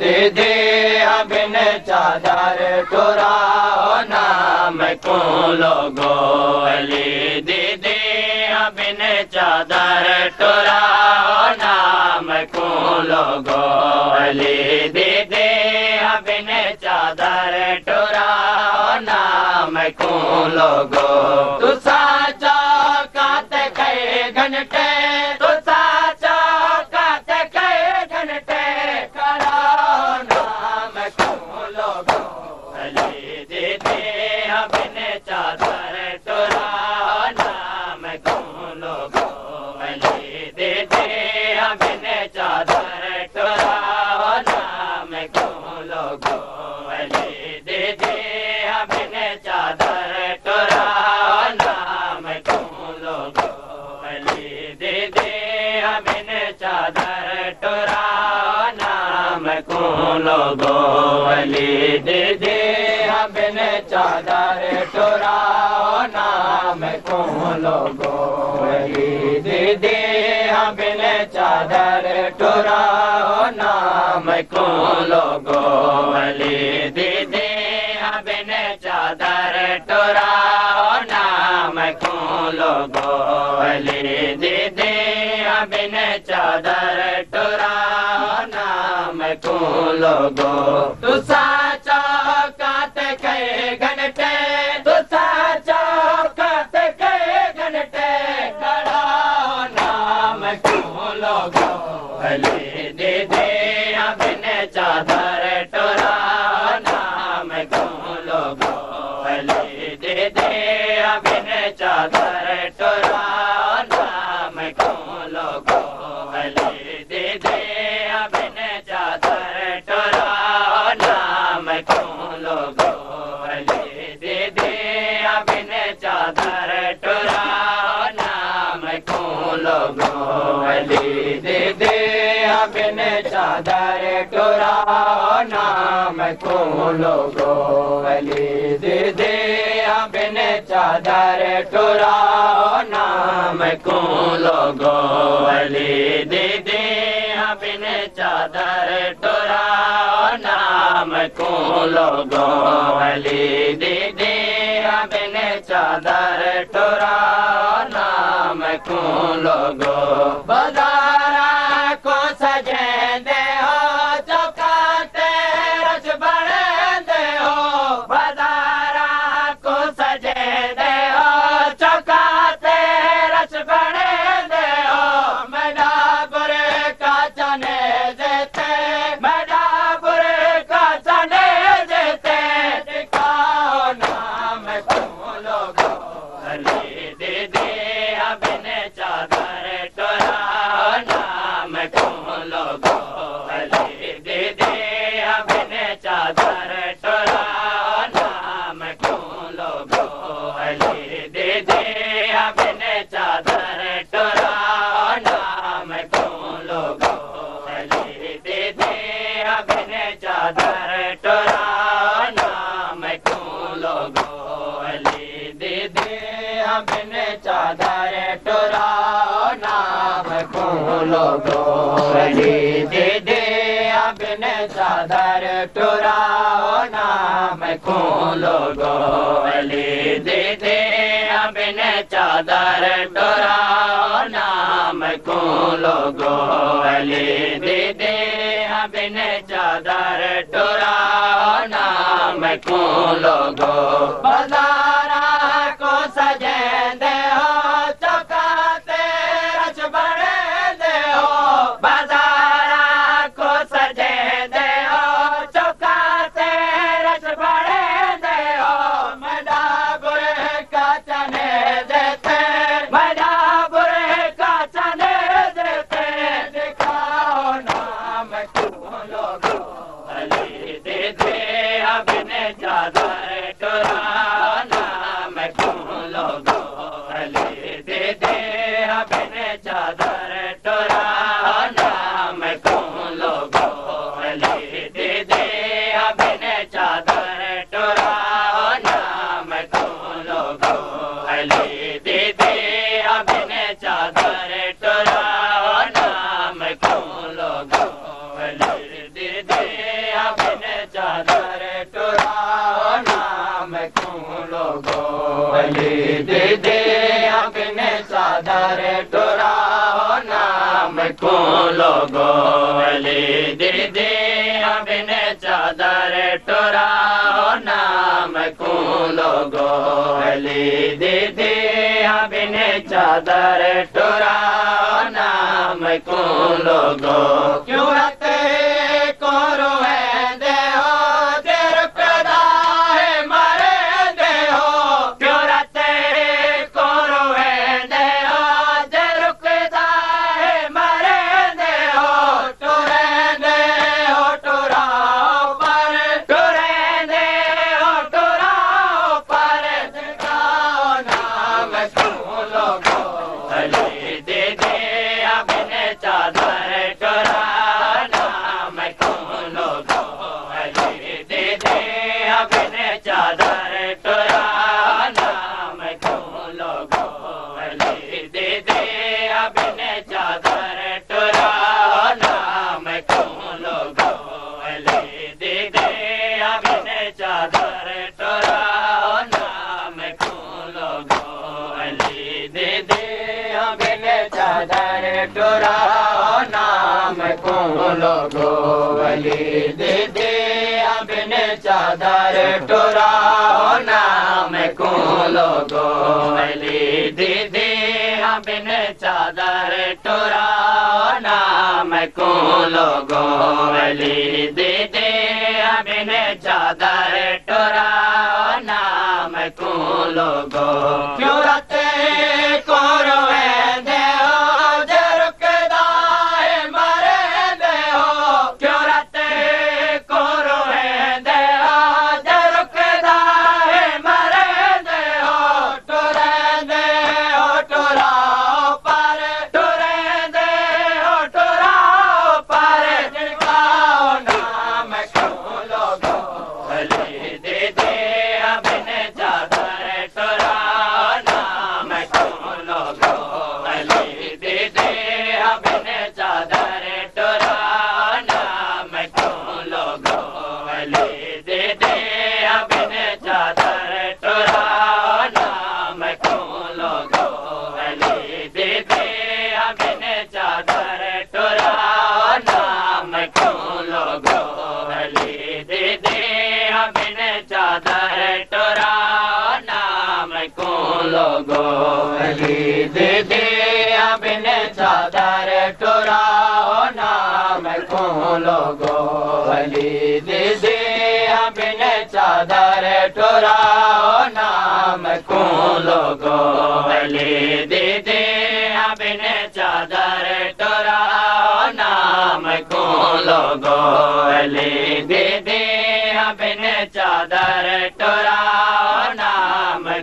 दीदी अबिन चादर टुरा नाम को लोगो अली। दीदी अबिन चादर टुरा नाम को लोगो अली। दीदी अबिन चादर टुरा नाम को लोगो। चौकात कई घंटे लोगो अली चादर टोरा नाम कोन लोगो अली दीदी चादर टुरा नाम को लोगो दीदी अबिन चादर टुरा नाम को लोगो दीदी अबिन चादर टुरा नाम को लोगो दीदी अबिन चादर टुरा नाम को लोगो? अली को लॻो हली बिन चादर टुराओ नाम को लॻो हली दीदी हन चादर टुराओ नाम को लॻो हली दीदी हन चादर टुराओ नाम को बदा लोगों हजीर दे दे अभिनय चादर टोराना मैं क्यों लोगों हजीर दे दे अभिनय चादर टोराना मैं क्यों लोगों दे दे अभिनय चादर टोराना मैं क्यों लोगों दे दे अबिन चादर टोरा नाम को लोगो अली दीदी। अबिन चादर टोरा नाम को लोगो। बदारा को सजे दे हो Allah को दे दे अपने नाम को लोगो। बलि दे दे अपने नाम को लोगो। बलि दे दे अपने चादर टोरा नाम को लोगो। क्यों लोगो भली दीदी अमन चादर टोर नाम को लॻो भली दीदी अमन चादर टोर नाम को लॻो भली दीदी अमन चादर टोर न को लॻो के करो चादर टो नाम को हली नाम लोगो हली नाम लोगो दे لڳي چادر ٽور نام میں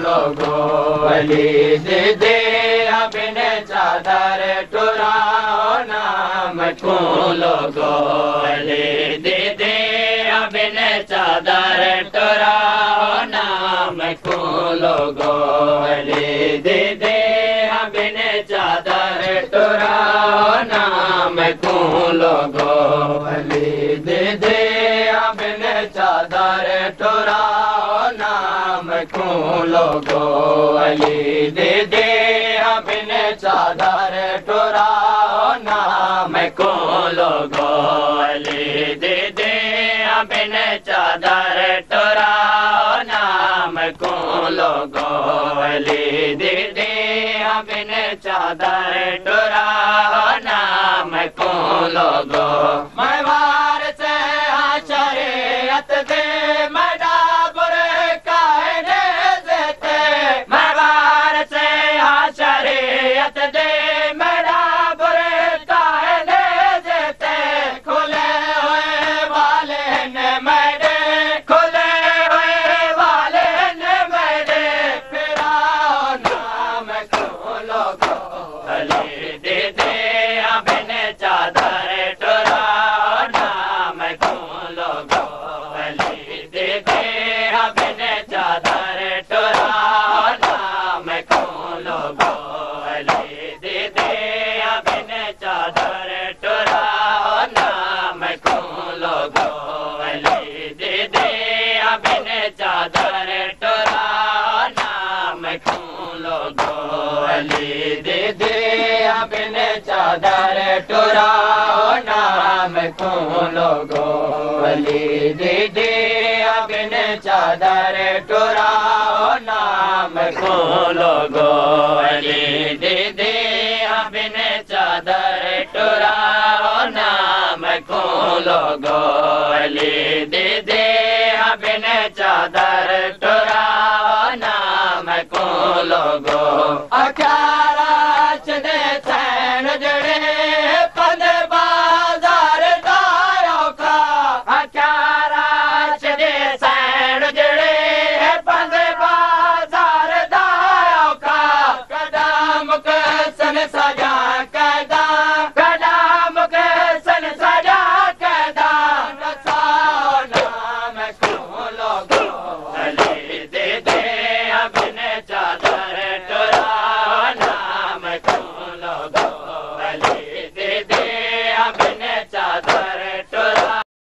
लोगो अली दे दे अपने चादर टुरा नाम क्यों लोगो अली दे दे अपने चादर टुरा नाम क्यों लोगो अली दे दे अपने चादर टुरा नाम क्यों लोगो अली दे दे अपने चादर टुरा नाम क्यों लोगो अली दे दे अपने चादर टुरा नाम क्यों लोगो अली दे दे बिन चादर टुरा नाम को लोगो अली दे दे बिन चादर टुरा नाम को लोगो मैं वार से शरीयत दे मडा दे चादर टुरा नाम खोलो गो अली दे दे अबिन चादर टुरा नाम खोलो गो अली दे दे चादर टुरा नाम खोलो गो अली दे चादर टुरा اچاري سيڻ جهڙي پد بازار چنے اچاري سيڻ پند پد بازار دئو کان ڪڏام سزا